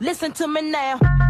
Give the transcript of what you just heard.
Listen to me now.